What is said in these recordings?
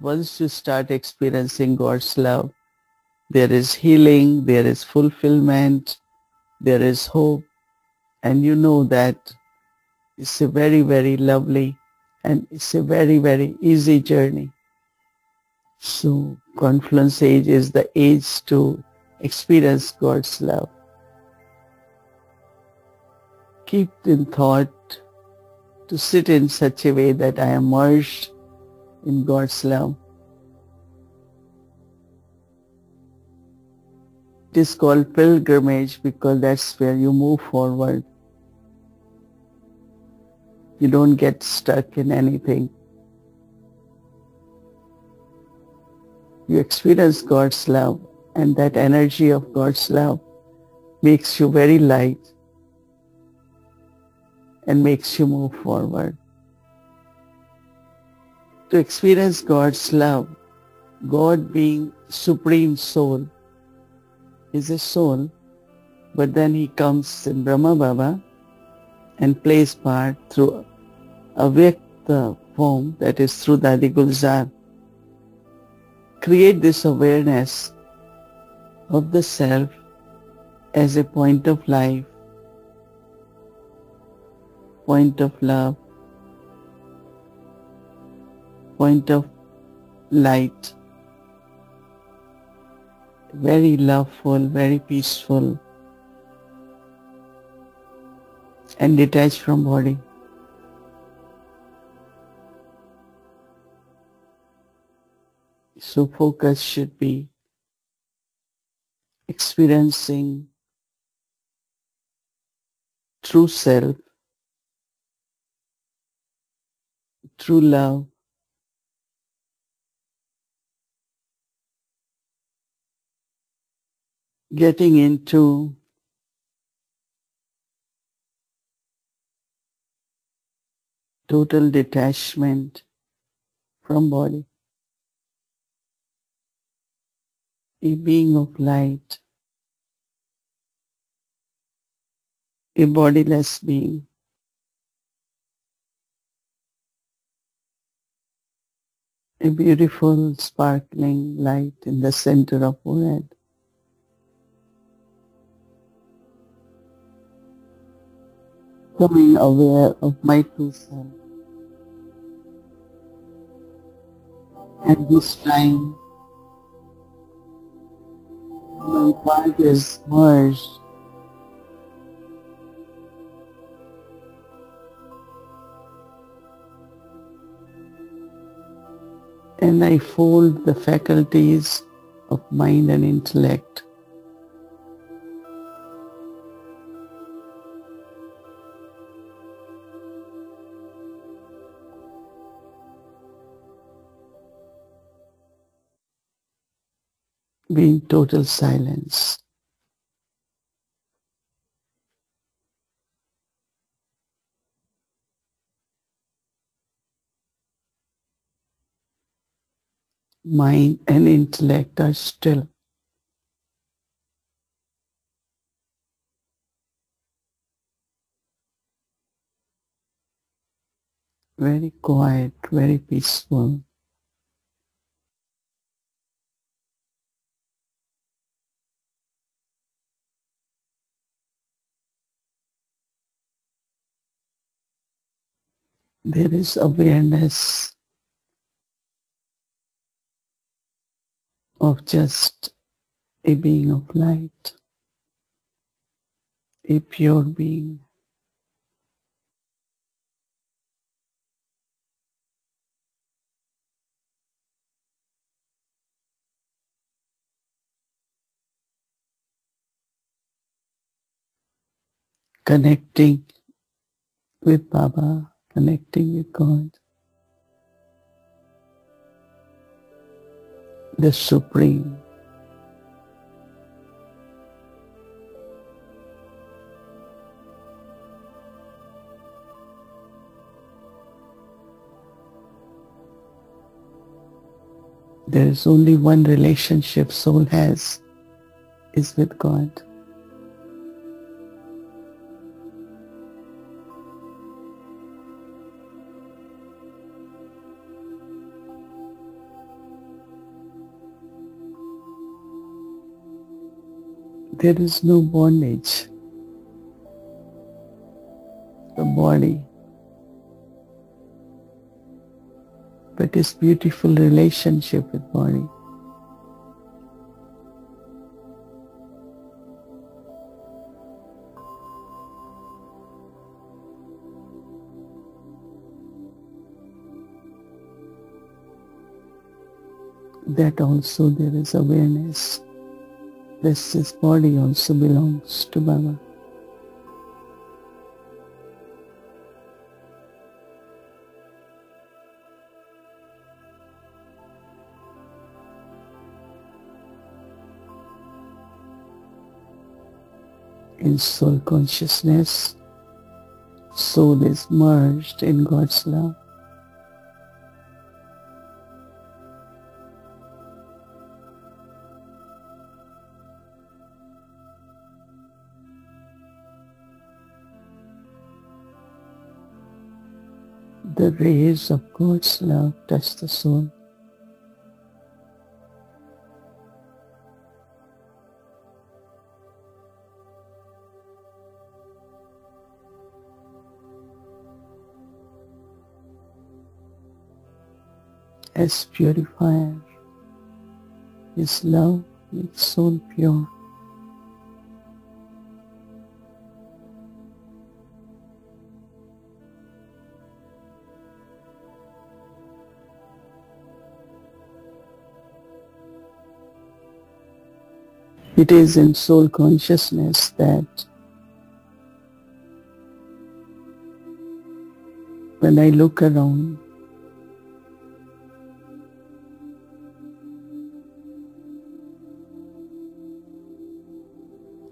once you start experiencing God's love, there is healing, there is fulfillment, there is hope, and you know that it's a very, very lovely and it's a very, very easy journey. So confluence age is the age to experience God's love. Keep in thought to sit in such a way that I am merged in God's love. It is called pilgrimage because that's where you move forward. You don't get stuck in anything. You experience God's love and that energy of God's love makes you very light and makes you move forward. To experience God's love, God being supreme soul is a soul, but then he comes in Brahma Baba and plays part through Avyakta form that is through Dadi Gulzar. Create this awareness of the self as a point of life, point of love, point of light, very loveful, very peaceful and detached from body. So focus should be experiencing true self, true love, getting into total detachment from body. A being of light, a bodiless being. A beautiful sparkling light in the center of forehead. Becoming aware of my true self. And this time, my part is merged and I fold the faculties of mind and intellect be in total silence. Mind and intellect are still. Very quiet, very peaceful. There is awareness of just a being of light, a pure being. Connecting with Baba connecting with God, the Supreme. There is only one relationship soul has is with God. There is no bondage. The body, but it's beautiful relationship with body. that also there is awareness. This, body also belongs to Baba. In soul consciousness, soul is merged in God's love. The rays of God's love touch the soul. As purifier, His love makes soul pure. It is in soul consciousness that when I look around,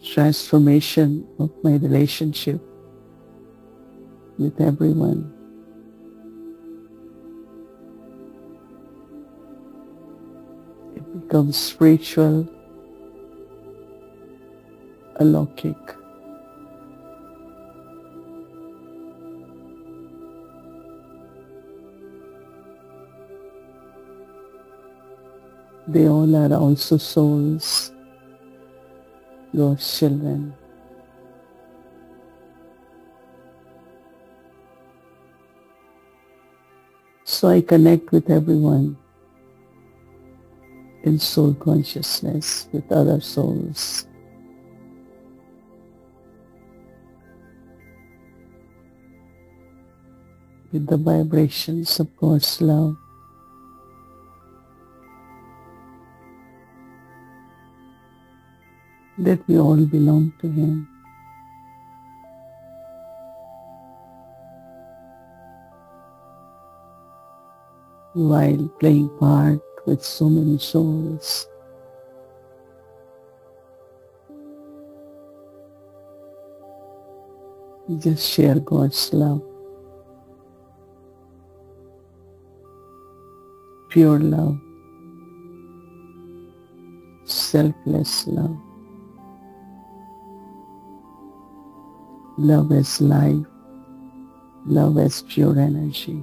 transformation of my relationship with everyone. It becomes spiritual alokik. They all are also souls, God's children. So I connect with everyone in soul consciousness with other souls. With the vibrations of God's love. That we all belong to Him. While playing part with so many souls. Just share God's love. Pure love, selfless love. Love as life, love as pure energy.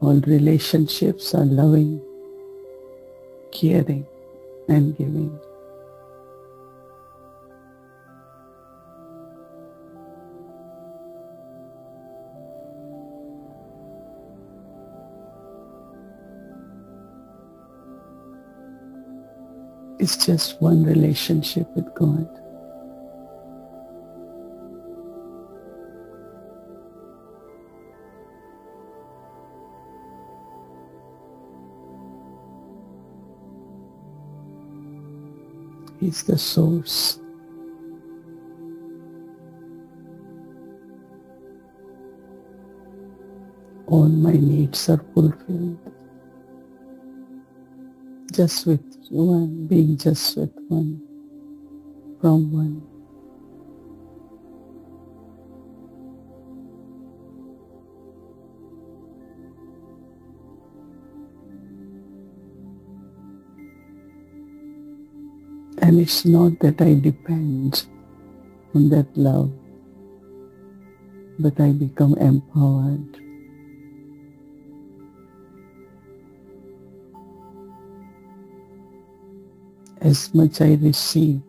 All relationships are loving, caring and giving. Is just one relationship with God. He's the source. All my needs are fulfilled just with one, being just with one, from one. And it's not that I depend on that love. but I become empowered. As much I receive,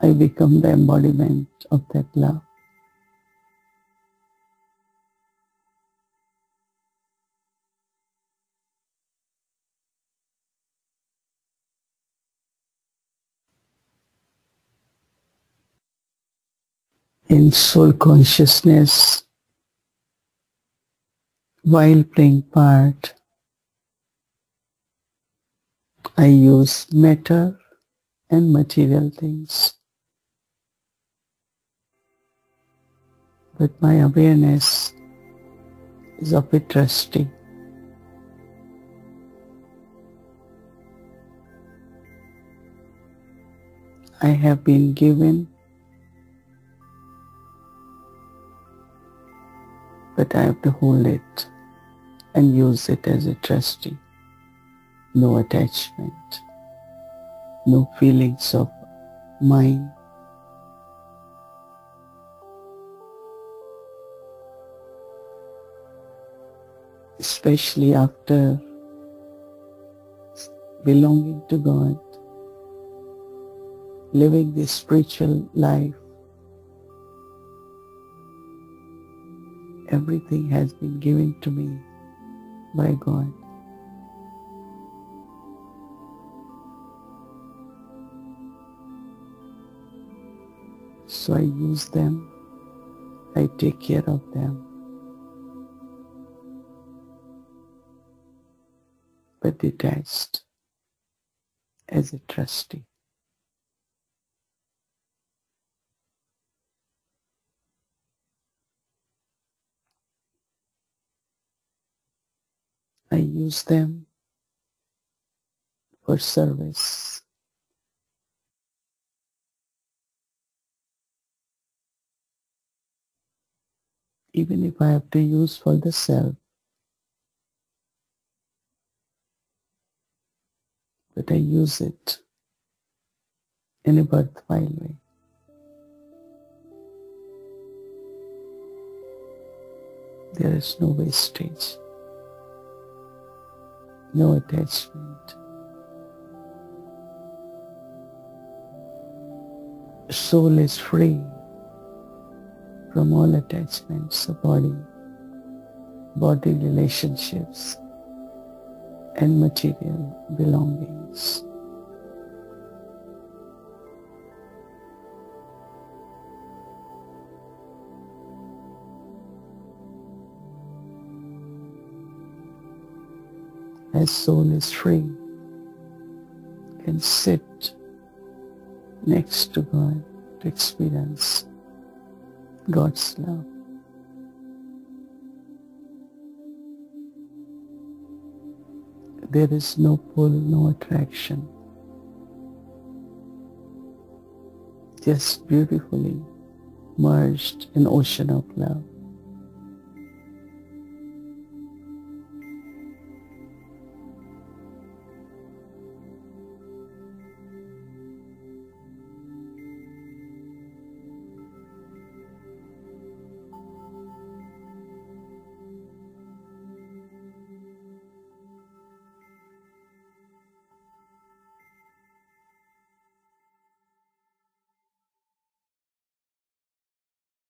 I become the embodiment of that love. in soul consciousness while playing part I use matter and material things but my awareness is of a trustee I have been given but I have to hold it and use it as a trustee. No attachment, no feelings of mine. Especially after belonging to God, living this spiritual life, everything has been given to me by God. So I use them, I take care of them. But detached as a trustee. I use them for service. Even if I have to use for the self, but I use it in a worthwhile way. There is no wastage no attachment. Soul is free from all attachments of body, body relationships, and material belongings. as soul is free, can sit next to God to experience God's love. There is no pull, no attraction. Just beautifully merged in ocean of love.